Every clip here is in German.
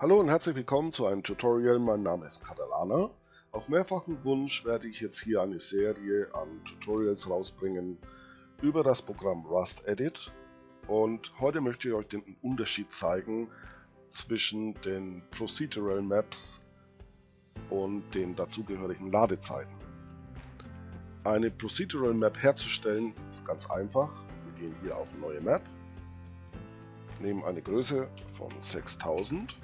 Hallo und herzlich willkommen zu einem Tutorial. Mein Name ist Catalana. Auf mehrfachen Wunsch werde ich jetzt hier eine Serie an Tutorials rausbringen über das Programm Rust Edit. Und heute möchte ich euch den Unterschied zeigen zwischen den Procedural Maps und den dazugehörigen Ladezeiten. Eine Procedural Map herzustellen ist ganz einfach. Wir gehen hier auf Neue Map, nehmen eine Größe von 6000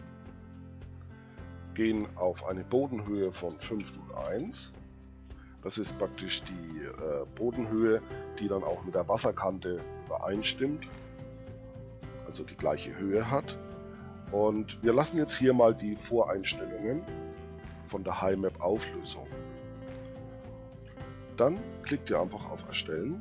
gehen auf eine Bodenhöhe von 501. Das ist praktisch die äh, Bodenhöhe, die dann auch mit der Wasserkante übereinstimmt, also die gleiche Höhe hat. Und wir lassen jetzt hier mal die Voreinstellungen von der HiMap Auflösung. Dann klickt ihr einfach auf Erstellen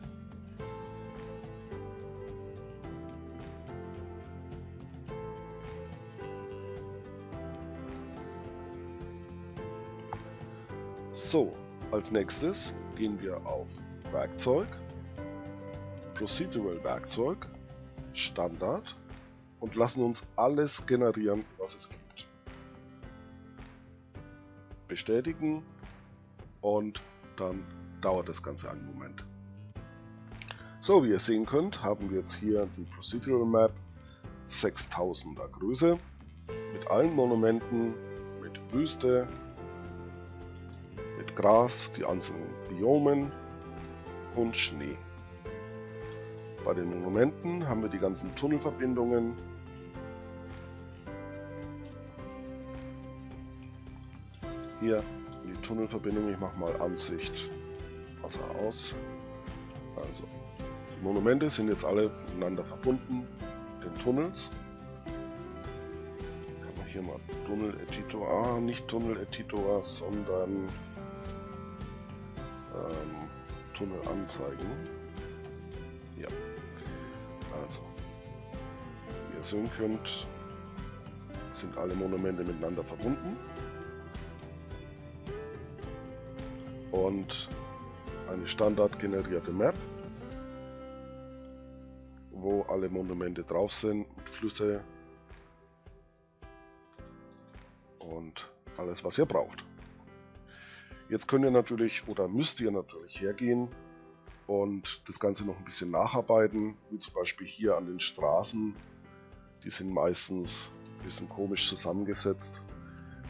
So, als nächstes gehen wir auf Werkzeug, Procedural Werkzeug, Standard und lassen uns alles generieren, was es gibt. Bestätigen und dann dauert das Ganze einen Moment. So, wie ihr sehen könnt, haben wir jetzt hier die Procedural Map 6000er Größe mit allen Monumenten, mit Wüste, Gras, die einzelnen Biomen und Schnee. Bei den Monumenten haben wir die ganzen Tunnelverbindungen. Hier die Tunnelverbindung, ich mache mal Ansicht Wasser aus. Also, die Monumente sind jetzt alle miteinander verbunden, den Tunnels. Hier mal Tunnel Editor, ah, nicht Tunnel Editor, sondern ähm, Tunnel anzeigen. Ja. Also, wie ihr sehen könnt, sind alle Monumente miteinander verbunden. Und eine standard generierte Map, wo alle Monumente drauf sind, mit Flüsse und alles was ihr braucht. Jetzt könnt ihr natürlich oder müsst ihr natürlich hergehen und das Ganze noch ein bisschen nacharbeiten, wie zum Beispiel hier an den Straßen. Die sind meistens ein bisschen komisch zusammengesetzt.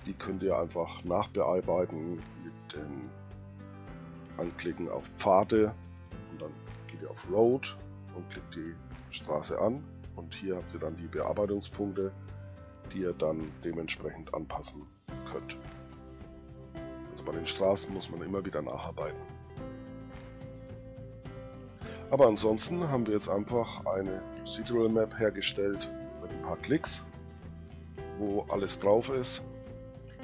Die könnt ihr einfach nachbearbeiten mit den Anklicken auf Pfade und dann geht ihr auf Road und klickt die Straße an und hier habt ihr dann die Bearbeitungspunkte, die ihr dann dementsprechend anpassen könnt. Bei den Straßen muss man immer wieder nacharbeiten. Aber ansonsten haben wir jetzt einfach eine Procedural Map hergestellt mit ein paar Klicks, wo alles drauf ist,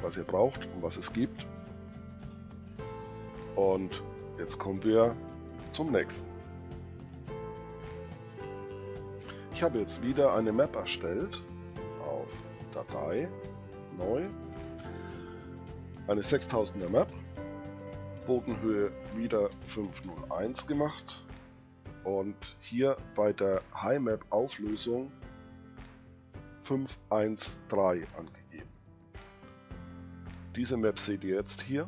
was ihr braucht und was es gibt. Und jetzt kommen wir zum nächsten. Ich habe jetzt wieder eine Map erstellt auf Datei, neu eine 6000er Map, Bodenhöhe wieder 501 gemacht und hier bei der High Map Auflösung 513 angegeben. Diese Map seht ihr jetzt hier.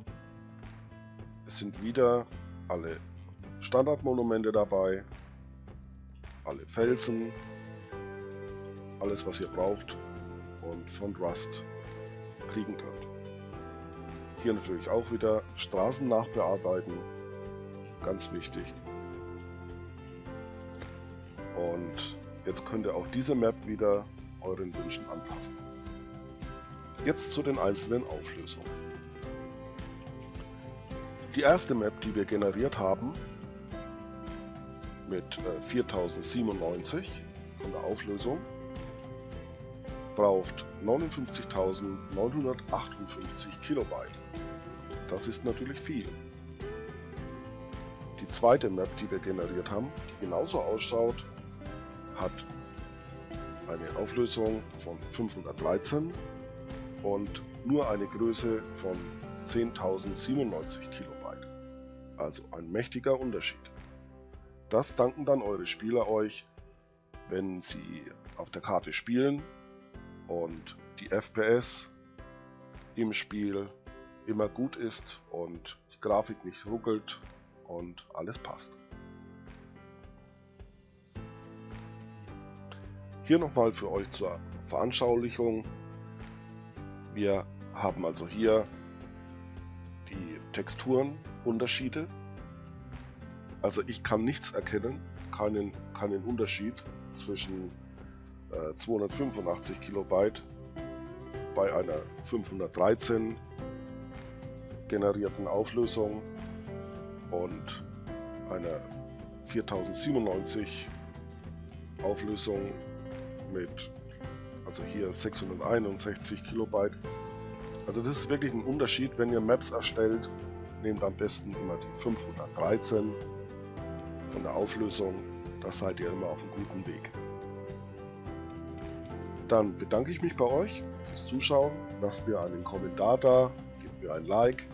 Es sind wieder alle Standardmonumente dabei, alle Felsen, alles was ihr braucht und von Rust kriegen könnt. Hier natürlich auch wieder Straßen nachbearbeiten, ganz wichtig. Und jetzt könnt ihr auch diese Map wieder euren Wünschen anpassen. Jetzt zu den einzelnen Auflösungen. Die erste Map, die wir generiert haben, mit 4097 äh, von der Auflösung, braucht 59.958 Kilobyte. Das ist natürlich viel. Die zweite Map, die wir generiert haben, die genauso ausschaut, hat eine Auflösung von 513 und nur eine Größe von 10.097 Kilobyte. Also ein mächtiger Unterschied. Das danken dann eure Spieler euch, wenn sie auf der Karte spielen und die FPS im Spiel immer gut ist und die Grafik nicht ruckelt und alles passt. Hier nochmal für euch zur Veranschaulichung. Wir haben also hier die Texturenunterschiede. Also ich kann nichts erkennen, keinen, keinen Unterschied zwischen äh, 285 Kilobyte bei einer 513 generierten Auflösung und einer 4097 Auflösung mit, also hier 661 Kilobyte. Also das ist wirklich ein Unterschied, wenn ihr Maps erstellt, nehmt am besten immer die 513 von der Auflösung, da seid ihr immer auf einem guten Weg. Dann bedanke ich mich bei euch fürs Zuschauen, lasst mir einen Kommentar da, gebt mir ein Like,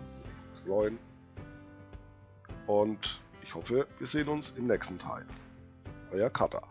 freuen und ich hoffe, wir sehen uns im nächsten Teil. Euer Kata.